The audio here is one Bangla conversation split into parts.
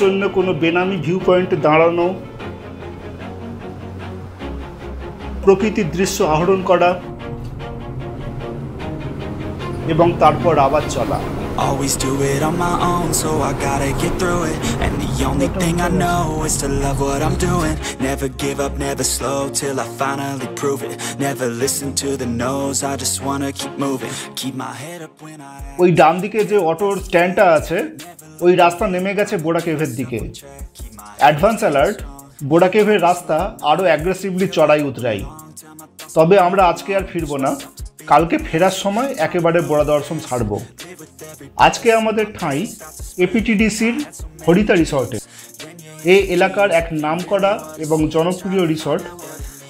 জন্য কোনো বেনামি ভিউ পয়েন্টে দাঁড়ানো প্রকৃতির দৃশ্য আহরণ করা এবং তারপর আবার চলা। Only thing I know is to love what I'm doing. Never give up, never slow till I finally prove it. Never listen to the no's, I just wanna keep moving. Keep my head up when I ওই ডান দিকে যে অটোর স্ট্যান্ডটা আছে ওই রাস্তা নেমে গেছে বোড়া কেভের দিকে অ্যাডভান্স অ্যালার্ট বোড়া কেভের রাস্তা আরও অ্যাগ্রেসিভলি চড়াই উতরাই তবে আমরা আজকে আর ফিরবো না কালকে ফেরার সময় একেবারে বড়া দর্শন ছাড়বো। আজকে আমাদের ঠাঁই এপিটিডিসির হরিতা রিসর্টে। এই এলাকার এক নাম করা এবং জনপ্রিয় রিসর্ট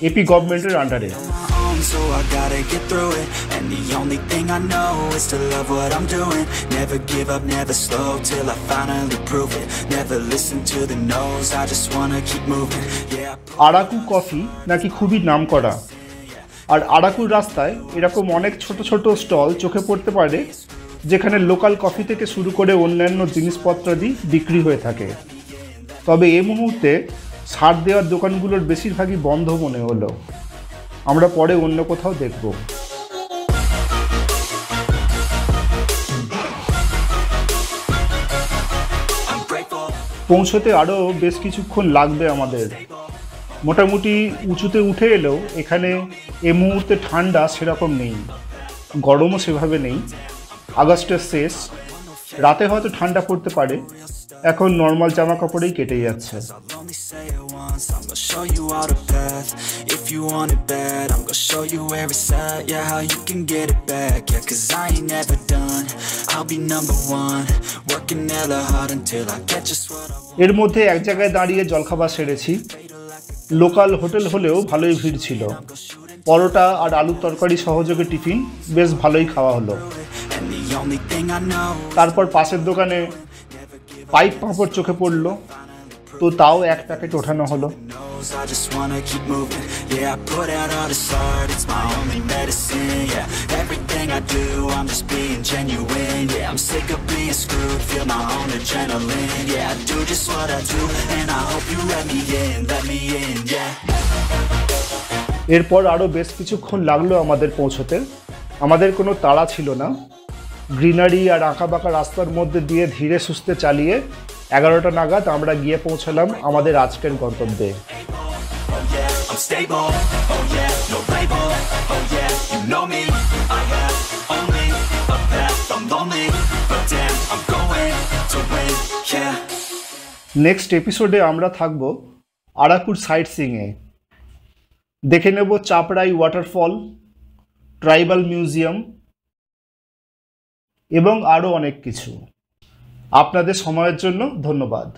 এপি গভর্নমেন্টের আন্ডারে। আরাকু কফি নাকি খুবই নাম করা আর আরাকুর রাস্তায় এরকম অনেক ছোট ছোট স্টল চোখে পড়তে পারে, যেখানে লোকাল কফি থেকে শুরু করে অন্যান্য জিনিসপত্রাদি বিক্রি হয়ে থাকে। তবে এই মুহূর্তে ছাড় দেওয়ার দোকানগুলোর বেশিরভাগই বন্ধ মনে হলো। আমরা পরে অন্য কোথাও দেখব। পৌঁছতে আরও বেশ কিছুক্ষণ লাগবে আমাদের। মোটামুটি উঁচুতে উঠে এলেও এখানে এ মুহূর্তে ঠান্ডা সেরকম নেই। গরমও সেভাবে নেই। আগস্টের শেষ। রাতে হয়তো ঠান্ডা পড়তে পারে। এখন নর্মাল জামা কাপড়েই কেটে যাচ্ছে। এর মধ্যে এক জায়গায় দাঁড়িয়ে জলখাবার সেরেছি। লোকাল হোটেল হলেও ভালোই ভিড় ছিল। পরোটা আর আলুর তরকারি সহযোগে টিফিন বেশ ভালোই খাওয়া হলো। তারপর পাশের দোকানে পাইপ পাঁপড় চোখে পড়ল। তো তাও এক প্যাকেট ওঠানো হলো। Knows I just wanna keep moving Yeah, I put out all this art, it's my only medicine Yeah, everything I do, I'm just being genuine Yeah, I'm sick of being screwed, feel my own adrenaline Yeah, I do just what I do, and I hope you let me in, let me in, yeah এরপর আরও বেশ কিছুক্ষণ লাগল আমাদের পৌঁছতে আমাদের কোনো তাড়া ছিল না গ্রিনারি আর আঁকাবাঁকা রাস্তার মধ্যে দিয়ে ধীরে সুস্থে চালিয়ে এগারোটা নাগাদ আমরা গিয়ে পৌঁছালাম আমাদের আজকের গন্তব্যে Oh I'm stable, oh yeah, no label Oh yeah, you know me, I have only a path I'm lonely, but damn, I'm going to win, yeah next এপিসোডে আমরা থাকব আরাকুর সাইট সিংয়ে দেখে নেব চাপড়াই ওয়াটারফল ট্রাইবাল মিউজিয়াম এবং আরও অনেক কিছু আপনাদের সময়ের জন্য ধন্যবাদ